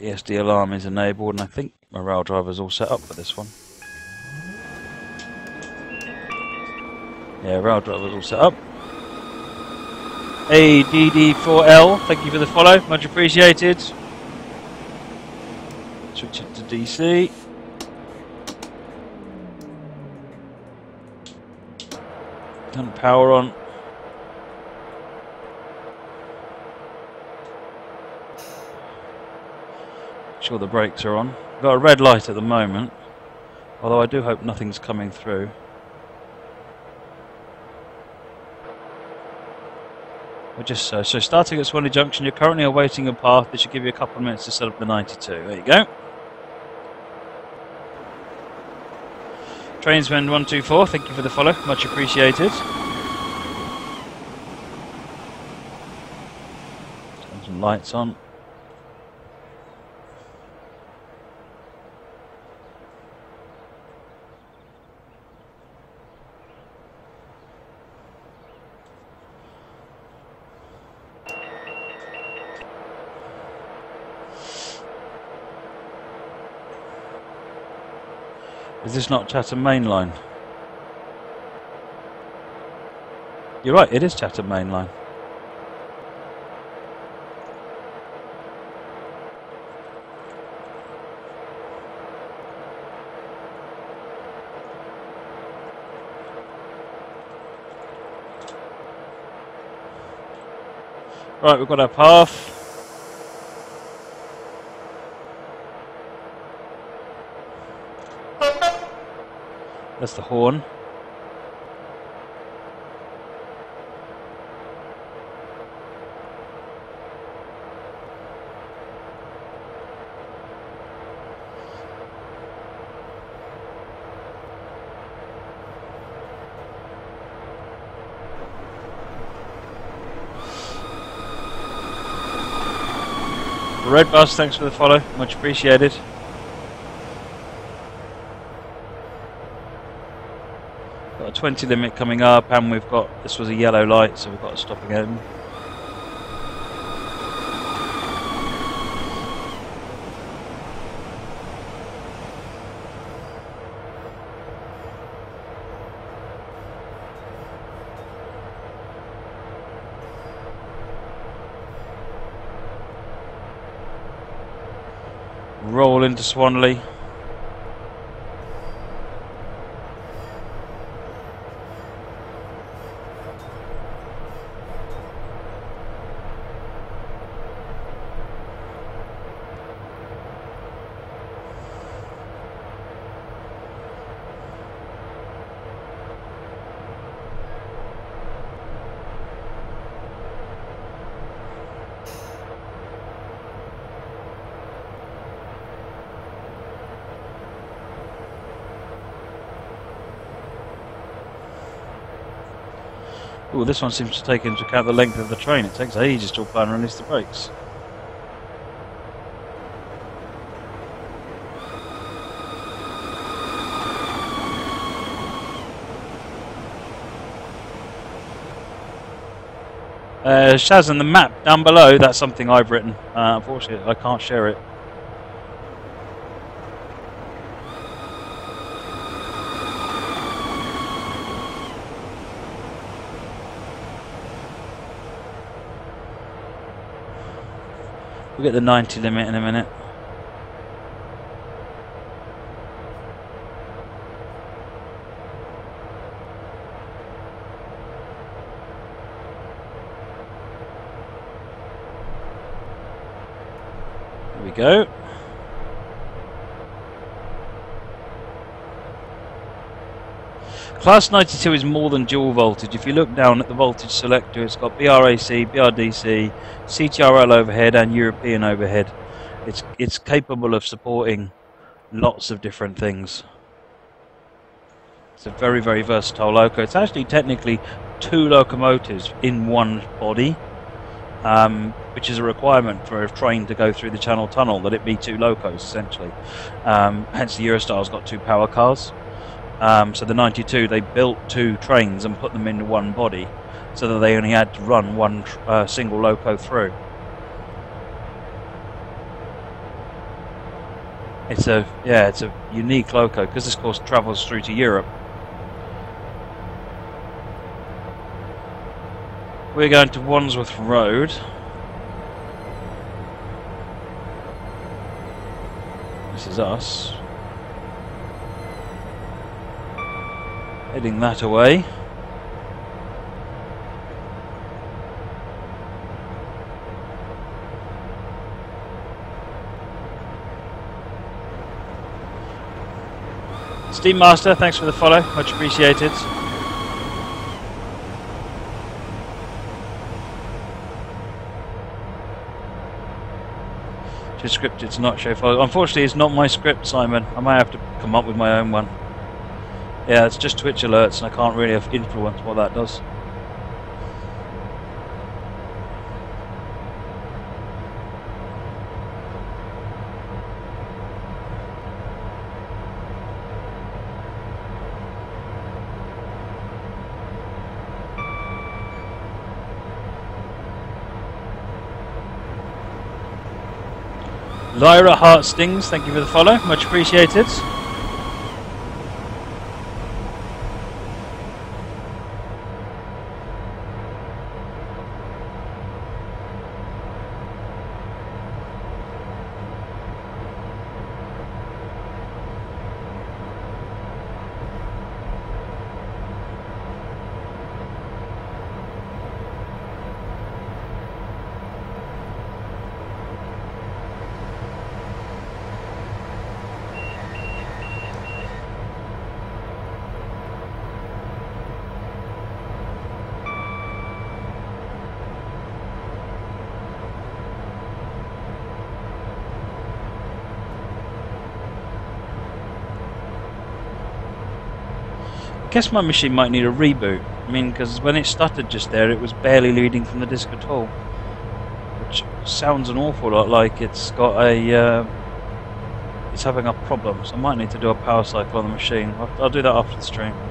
DSD alarm is enabled, and I think my rail driver's all set up for this one. Yeah, rail driver's all set up. ADD4L, thank you for the follow, much appreciated. Switch it to DC. Turn power on. Sure the brakes are on. Got a red light at the moment, although I do hope nothing's coming through. We're just so so starting at Swanley Junction. You're currently awaiting a path. This should give you a couple of minutes to set up the 92. There you go. Trainsman 124, thank you for the follow, much appreciated. Turn some lights on. Is this not Chatham Main Line? You're right, it is Chatham Main Line. Right, we've got our path. That's the horn. Red Bus, thanks for the follow, much appreciated. Got a 20 limit coming up, and we've got this was a yellow light, so we've got to stop again. Roll into Swanley. Ooh, this one seems to take into account the length of the train. It takes ages to apply and release the brakes. Uh, and the map down below, that's something I've written. Uh, unfortunately, I can't share it. We'll get the 90 limit in a minute. There we go. Class 92 is more than dual voltage. If you look down at the voltage selector, it's got BRAC, BRDC, CTRL overhead, and European overhead. It's it's capable of supporting lots of different things. It's a very very versatile loco. It's actually technically two locomotives in one body, um, which is a requirement for a train to go through the Channel Tunnel that it be two locos essentially. Um, hence the Eurostar's got two power cars. Um, so the 92, they built two trains and put them into one body, so that they only had to run one uh, single loco through. It's a yeah, it's a unique loco because this course travels through to Europe. We're going to Wandsworth Road. This is us. Heading that away. Steam Master, thanks for the follow, much appreciated. Just script it's not show follow. Unfortunately, it's not my script, Simon. I might have to come up with my own one. Yeah, it's just Twitch alerts, and I can't really influence what that does. Lyra Heart Stings, thank you for the follow, much appreciated. Guess my machine might need a reboot. I mean, because when it started just there, it was barely leading from the disk at all. Which sounds an awful lot like it's got a... Uh, it's having a problem, so I might need to do a power cycle on the machine. I'll, I'll do that after the stream.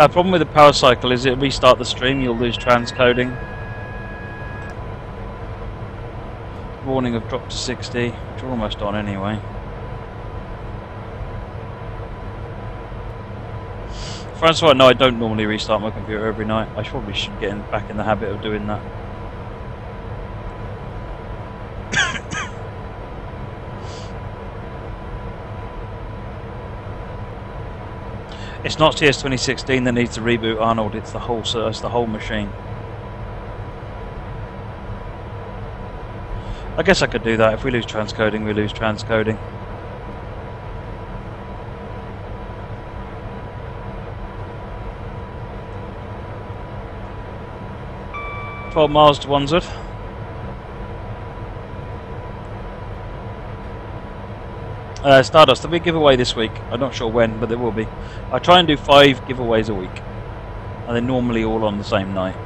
'A uh, problem with the power cycle is it restart the stream, you'll lose transcoding. Warning of drop to 60, which we're almost on anyway. Francois, no, I don't normally restart my computer every night. I probably should get in, back in the habit of doing that. It's not TS 2016 that needs to reboot Arnold, it's the whole it's the whole machine. I guess I could do that. If we lose transcoding, we lose transcoding. Twelve miles to Wandsworth. Uh, Stardust, there'll be a giveaway this week. I'm not sure when, but there will be. I try and do five giveaways a week. And they're normally all on the same night.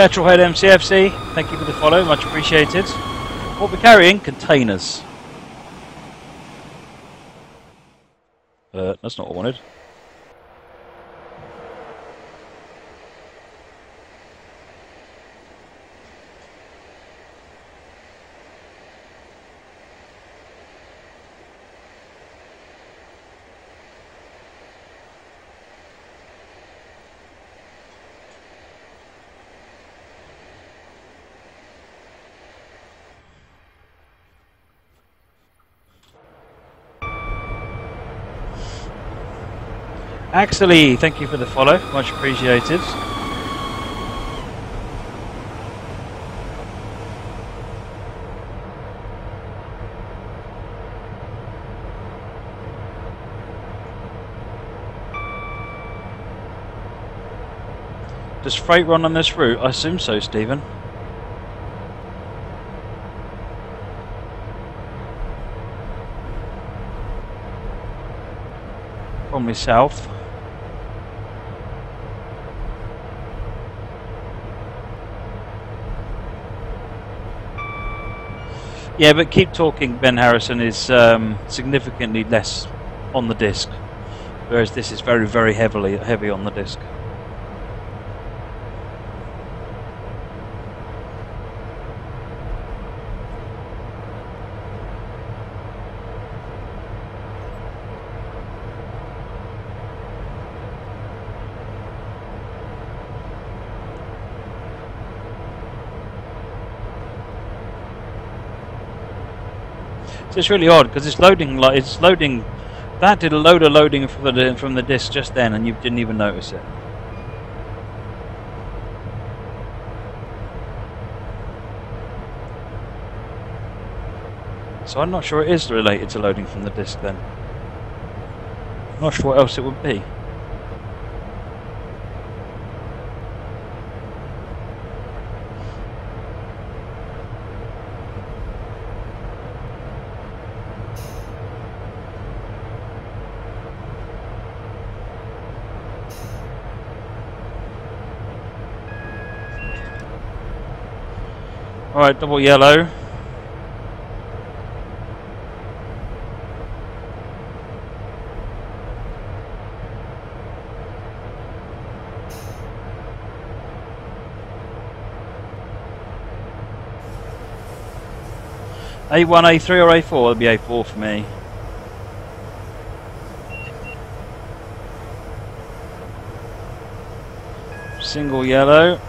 Petrolhead MCFC, thank you for the follow, much appreciated. What we're carrying? Containers. Uh, that's not what I wanted. Axley, thank you for the follow, much appreciated. Does freight run on this route? I assume so, Stephen. From myself. Yeah, but keep talking. Ben Harrison is um, significantly less on the disc, whereas this is very, very heavily heavy on the disc. So it's really odd because it's loading like it's loading. That did a load of loading from the from the disk just then, and you didn't even notice it. So I'm not sure it is related to loading from the disk then. I'm not sure what else it would be. Alright, double yellow. A1, A3 or A4? It'll be A4 for me. Single yellow.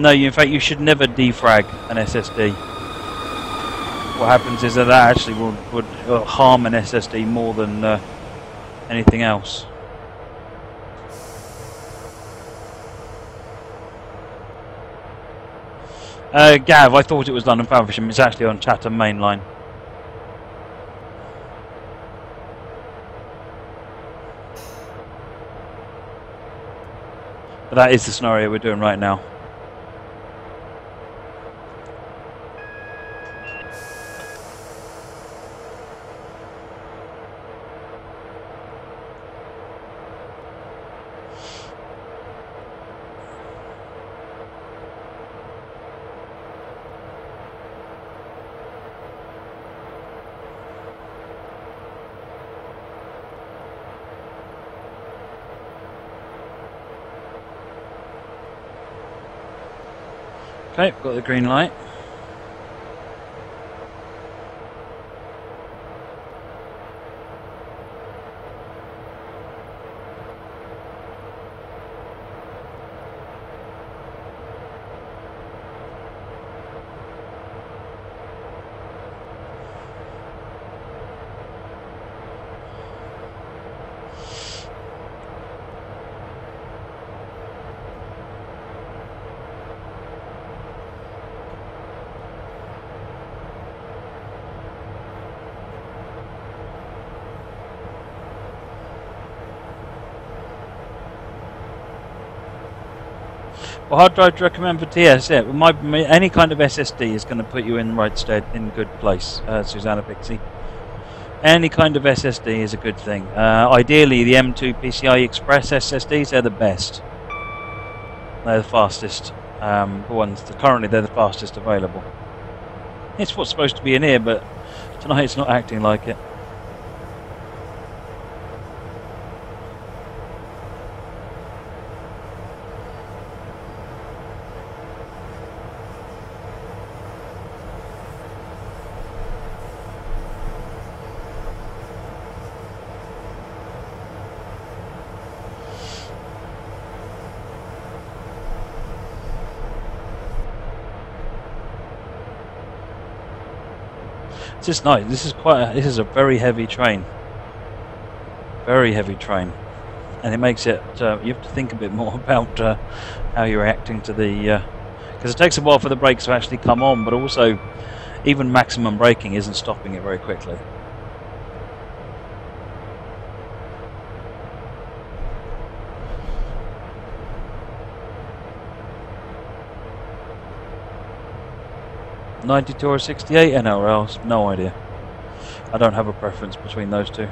No, in fact, you should never defrag an SSD. What happens is that that actually would, uh, harm an SSD more than uh, anything else. Uh, Gav, I thought it was London Faversham. It's actually on Chatham Main Line. But that is the scenario we're doing right now. Got the green light. Well, hard drive to recommend for TS? Yeah, my, my, any kind of SSD is going to put you in right stead, in good place, uh, Susanna Pixie. Any kind of SSD is a good thing. Uh, ideally, the M2 PCI Express SSDs, they're the best. They're the fastest um, ones. Currently, they're the fastest available. It's what's supposed to be in here, but tonight it's not acting like it. Is nice. This is quite. A, this is a very heavy train. Very heavy train, and it makes it. Uh, you have to think a bit more about uh, how you're reacting to the. Because uh, it takes a while for the brakes to actually come on, but also, even maximum braking isn't stopping it very quickly. Ninety-two or sixty-eight NRLs? No idea. I don't have a preference between those two.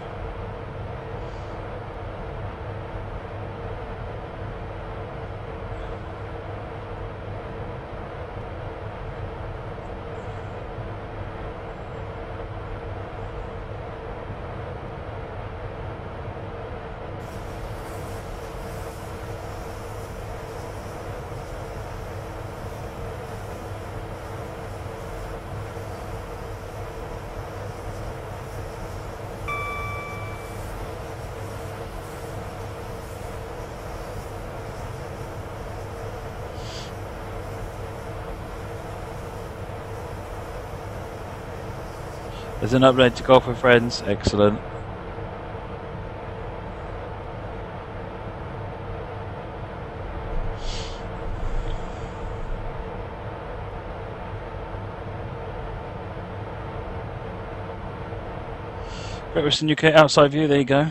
There's an update to golf with friends. Excellent. Great Western UK outside view, there you go.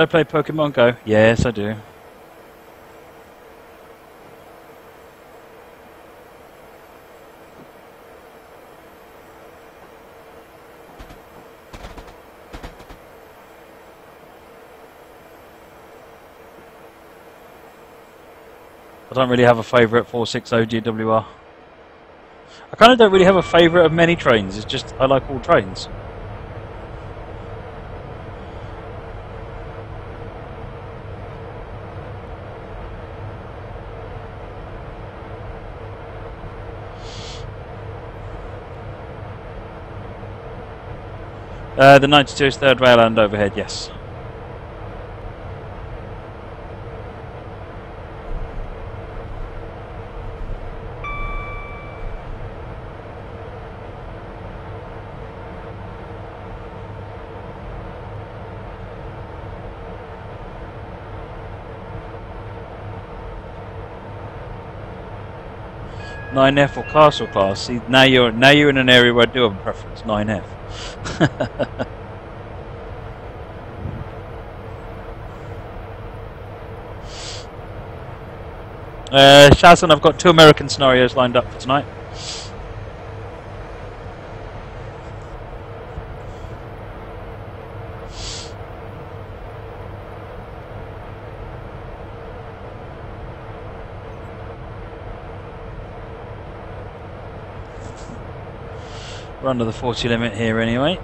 Do I play Pokemon Go? Yes, I do. I don't really have a favourite 460 GWR. I kind of don't really have a favourite of many trains, it's just I like all trains. Uh, the 92 is third rail and overhead, yes. Nine F or castle class. See, now you're now you're in an area where I do have a preference. Nine F. uh, Shazan, I've got two American scenarios lined up for tonight. Under the 40 limit here anyway.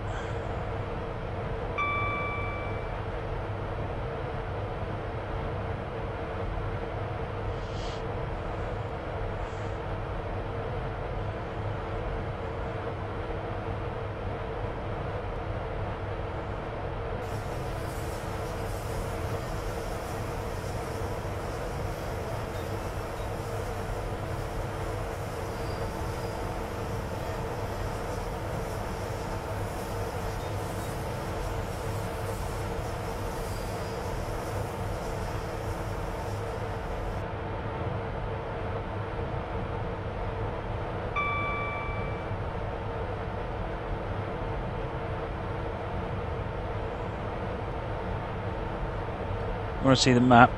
Want to see the map.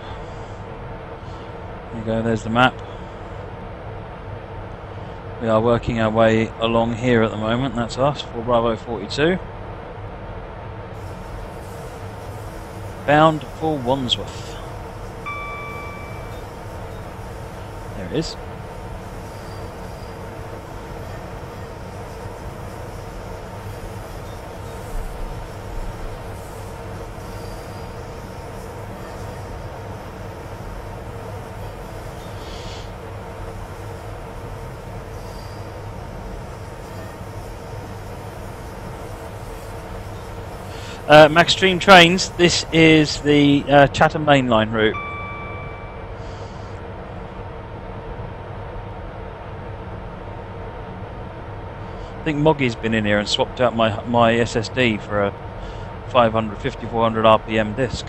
There you go, there's the map. We are working our way along here at the moment, that's us, four Bravo 42. Bound for Wandsworth. There it is. Uh, Maxstream Trains, this is the uh, Chatham Main Line route. I think Moggy's been in here and swapped out my my SSD for a 500, 5400 RPM disk.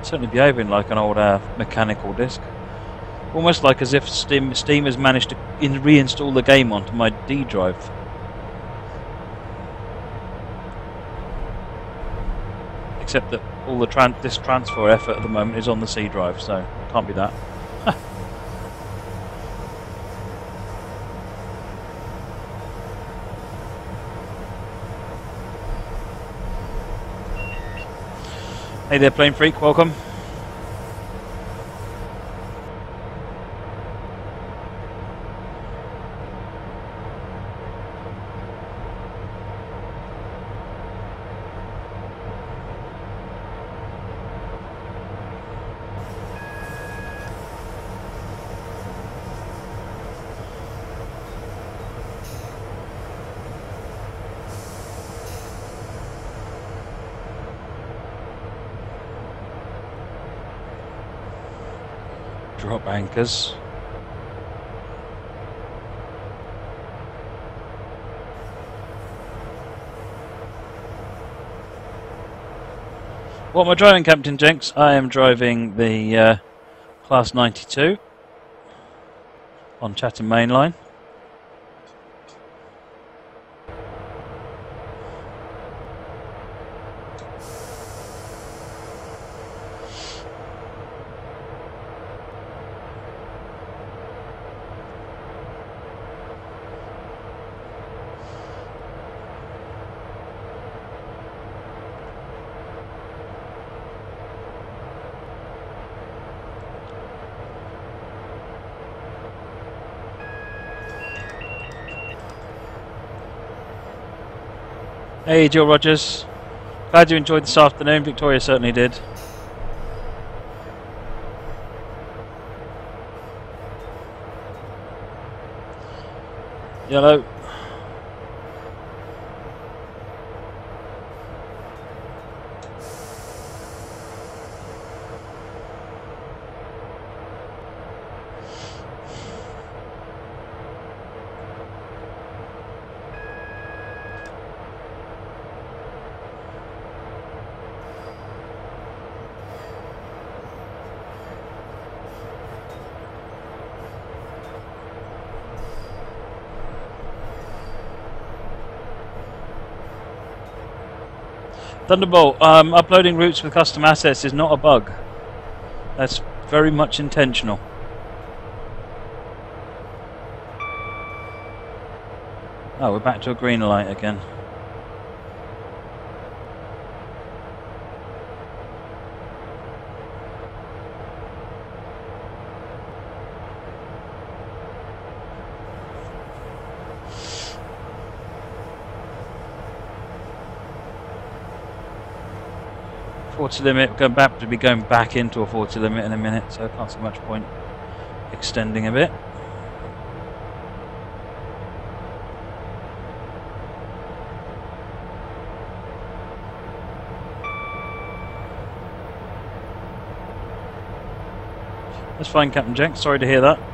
Certainly behaving like an old uh, mechanical disk. Almost like as if Steam, Steam has managed to in reinstall the game onto my D drive. Except that all the tran disk transfer effort at the moment is on the C drive, so can't be that. Hey there, Plane Freak, welcome. Drop anchors. What am I driving, Captain Jenks? I am driving the uh, Class 92 on Chatham Main Line. Hey, Jill Rogers. Glad you enjoyed this afternoon. Victoria certainly did. Yellow. Thunderbolt, um, uploading routes with custom assets is not a bug. That's very much intentional. Oh, we're back to a green light again. Forty limit, going back to be going back into a 40 limit in a minute, so can't see much point extending a bit. That's fine, Captain Jack. Sorry to hear that.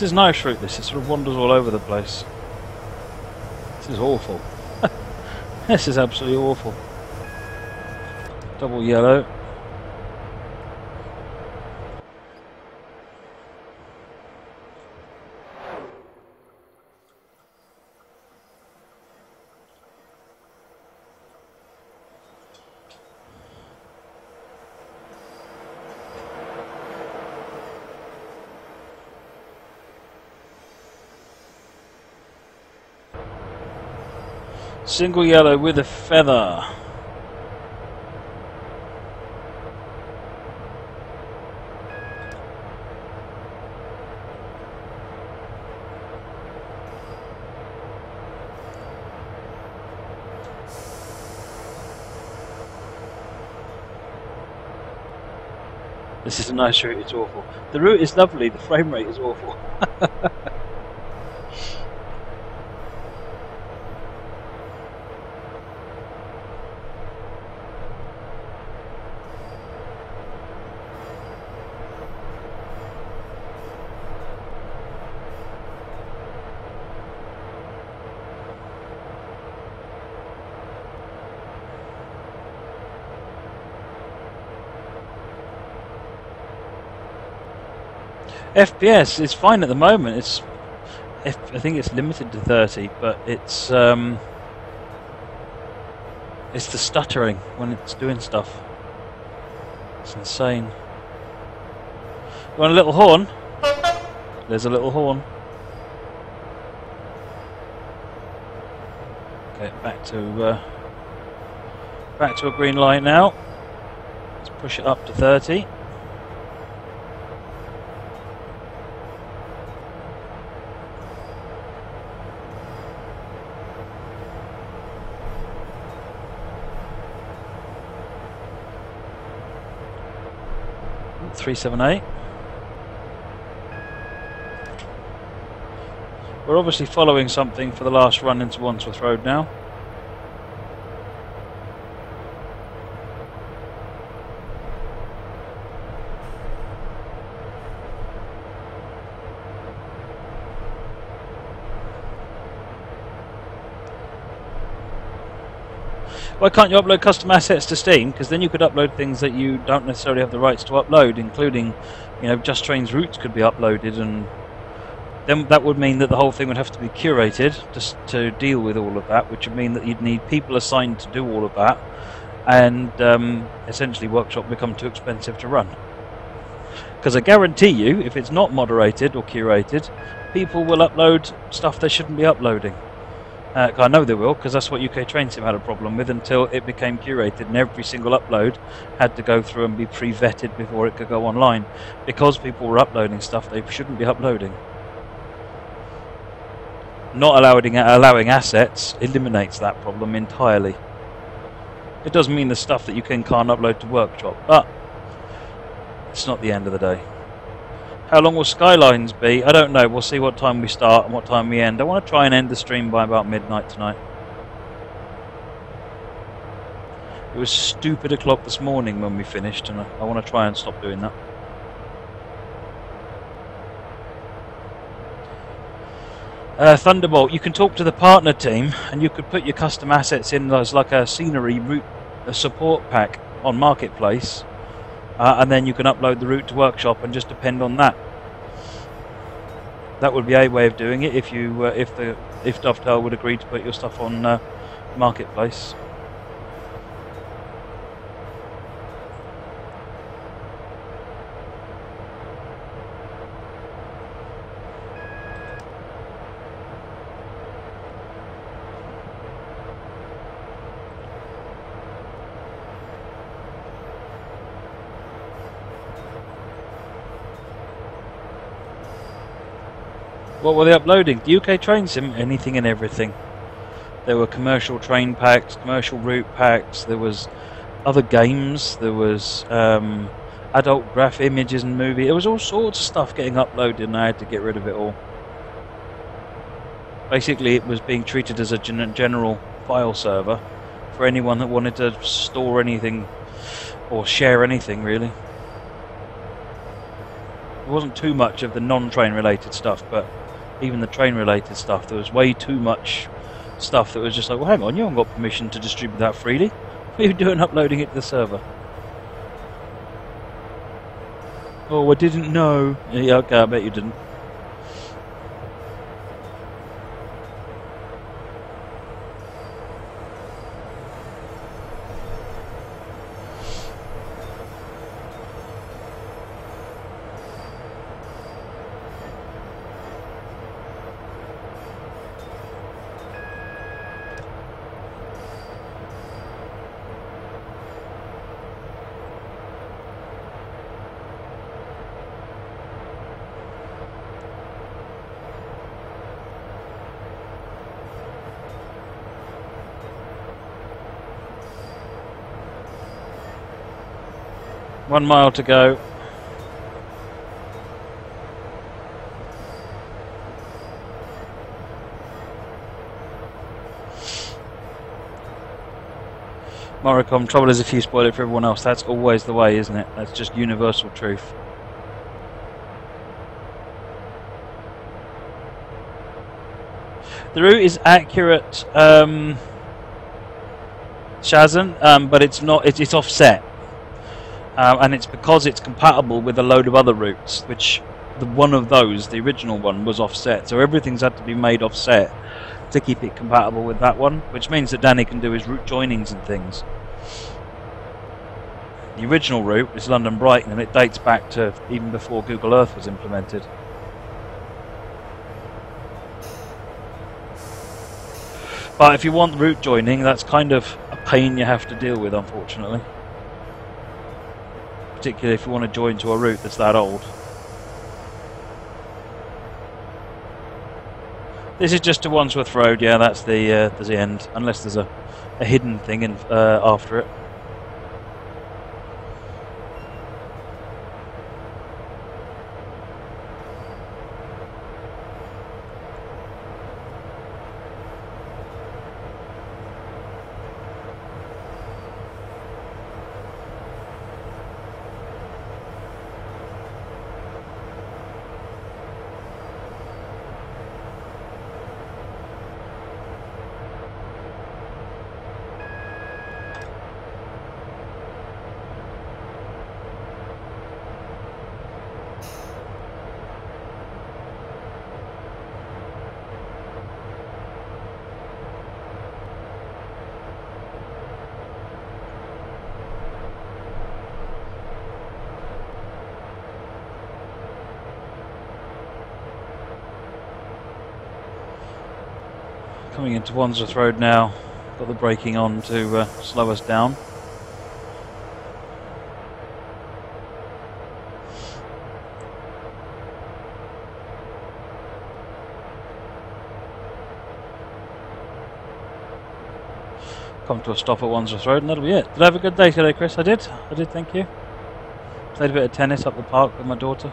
This is nice route this, it sort of wanders all over the place. This is awful. this is absolutely awful. Double yellow. Single yellow with a feather. This is a nice route, it's awful. The route is lovely, the frame rate is awful. FPS is fine at the moment. It's I think it's limited to 30, but it's um, it's the stuttering when it's doing stuff. It's insane. You want a little horn? There's a little horn. Okay, back to uh, back to a green light now. Let's push it up to 30. Three seven eight. We're obviously following something for the last run into Wandsworth Road now. Why can't you upload custom assets to Steam? Because then you could upload things that you don't necessarily have the rights to upload, including, you know, Just Trains routes could be uploaded, and then that would mean that the whole thing would have to be curated just to deal with all of that, which would mean that you'd need people assigned to do all of that, and um, essentially Workshop become too expensive to run. Because I guarantee you, if it's not moderated or curated, people will upload stuff they shouldn't be uploading. Uh, I know they will, because that's what UK Train Sim had a problem with until it became curated and every single upload had to go through and be pre-vetted before it could go online. Because people were uploading stuff they shouldn't be uploading. Not allowing, allowing assets eliminates that problem entirely. It doesn't mean the stuff that you can can't upload to Workshop, but it's not the end of the day. How long will Skylines be? I don't know. We'll see what time we start and what time we end. I want to try and end the stream by about midnight tonight. It was stupid o'clock this morning when we finished, and I, I want to try and stop doing that. Uh, Thunderbolt, you can talk to the partner team, and you could put your custom assets in as like a scenery route, a support pack on Marketplace, uh, and then you can upload the route to workshop and just depend on that. That would be a way of doing it if you uh, if the if Dovetail would agree to put your stuff on uh, marketplace. What were they uploading? The UK Train Sim, anything and everything. There were commercial train packs, commercial route packs. There was other games. There was um, adult graph images and movie. It was all sorts of stuff getting uploaded, and I had to get rid of it all. Basically, it was being treated as a gen general file server for anyone that wanted to store anything or share anything, really. It wasn't too much of the non-train related stuff, but even the train related stuff, there was way too much stuff that was just like, well, hang on, you haven't got permission to distribute that freely. What are you doing uploading it to the server? Oh, I didn't know. Yeah, okay, I bet you didn't. One mile to go. Moricom, trouble is if you spoil it for everyone else, that's always the way, isn't it? That's just universal truth. The route is accurate, um, Shazan, um, but it's not. It's, it's offset, uh, and it's because it's compatible with a load of other routes, which the one of those, the original one, was offset. So everything's had to be made offset to keep it compatible with that one, which means that Danny can do his route joinings and things. The original route is London Brighton, and it dates back to even before Google Earth was implemented. But if you want route joining, that's kind of a pain you have to deal with, unfortunately. Particularly if you want to join to a route that's that old. This is just to Wandsworth Road, yeah, that's the, uh, that's the end. Unless there's a, a hidden thing in, uh, after it. Coming into Wandsworth Road now. Got the braking on to uh, slow us down. Come to a stop at Wandsworth Road and that'll be it. Did I have a good day today, Chris? I did. I did, thank you. Played a bit of tennis up the park with my daughter.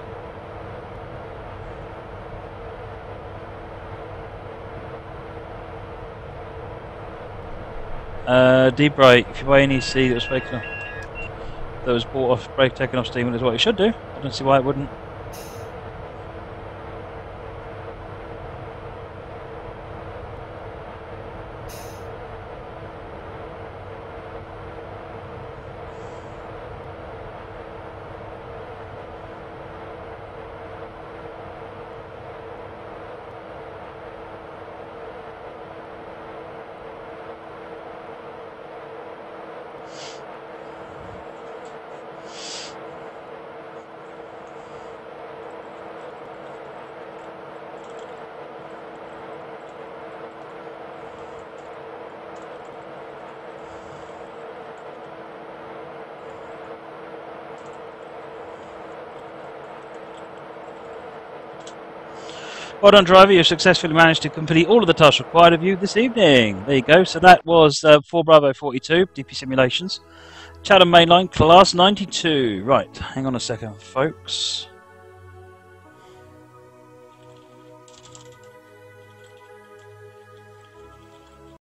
Uh. If you buy any C that was breaking off, that was bought off, brake taken off steam, is what you should do. I don't see why it wouldn't. Well done, driver. You've successfully managed to complete all of the tasks required of you this evening. There you go. So that was uh, 4 Bravo 42, DP Simulations. Chatham Mainline, Class 92. Right, hang on a second, folks.